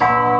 Yes.